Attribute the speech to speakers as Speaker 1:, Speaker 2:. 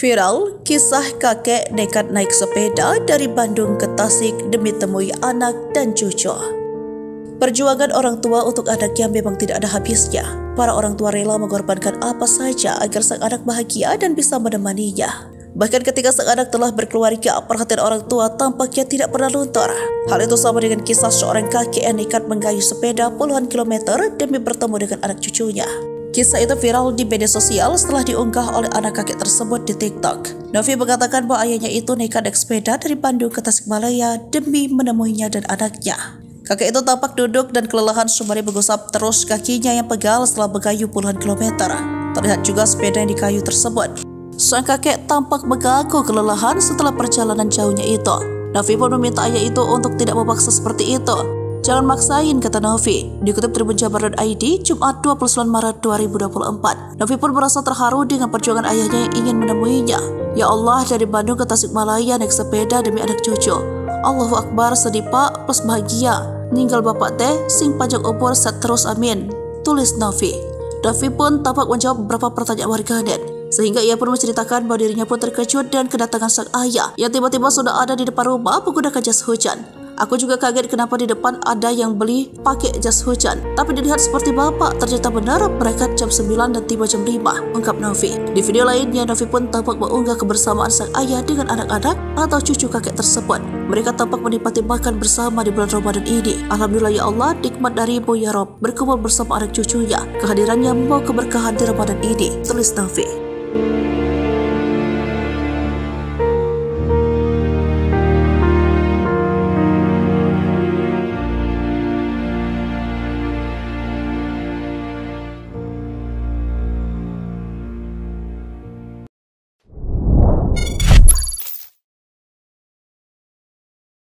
Speaker 1: Viral, kisah kakek nekat naik sepeda dari Bandung ke Tasik demi temui anak dan cucu. Perjuangan orang tua untuk anaknya memang tidak ada habisnya. Para orang tua rela mengorbankan apa saja agar sang anak bahagia dan bisa menemaninya. Bahkan ketika sang anak telah berkeluarga, perhatian orang tua tampaknya tidak pernah luntur. Hal itu sama dengan kisah seorang kakek yang nekat mengayuh sepeda puluhan kilometer demi bertemu dengan anak cucunya. Kisah itu viral di media sosial setelah diunggah oleh anak kakek tersebut di TikTok. Novi mengatakan bahwa ayahnya itu nekat naik sepeda dari Bandung ke Tasikmalaya demi menemuinya dan anaknya. Kakek itu tampak duduk dan kelelahan sembari mengusap terus kakinya yang pegal setelah mengayuh puluhan kilometer. Terlihat juga sepeda yang dikayu tersebut. Sang kakek tampak mengaku kelelahan setelah perjalanan jauhnya itu. Novi pun meminta ayah itu untuk tidak memaksa seperti itu Jangan maksain, kata Novi. Dikutip Tribun Jabar.id, Jumat 29 Maret 2024. Novi pun merasa terharu dengan perjuangan ayahnya yang ingin menemuinya. Ya Allah, dari Bandung ke Tasikmalaya naik sepeda demi anak cucu. Allahu Akbar, sedih pak, plus bahagia. Ninggal bapak teh, sing panjang umur set terus amin. Tulis Novi. Novi pun tampak menjawab beberapa pertanyaan warganet. Sehingga ia pun menceritakan bahwa dirinya pun terkejut dan kedatangan sang ayah yang tiba-tiba sudah ada di depan rumah menggunakan jas hujan. Aku juga kaget kenapa di depan ada yang beli pakai jas hujan. Tapi dilihat seperti bapak, ternyata benar mereka jam 9 dan tiba jam 5, ungkap Novi. Di video lainnya, Novi pun tampak mengunggah kebersamaan sang ayah dengan anak-anak atau cucu kakek tersebut. Mereka tampak menikmati makan bersama di bulan Ramadan ini. Alhamdulillah ya Allah, nikmat darimu ya Rob, berkumpul bersama anak cucunya. Kehadirannya membawa keberkahan di Ramadan ini, tulis Novi.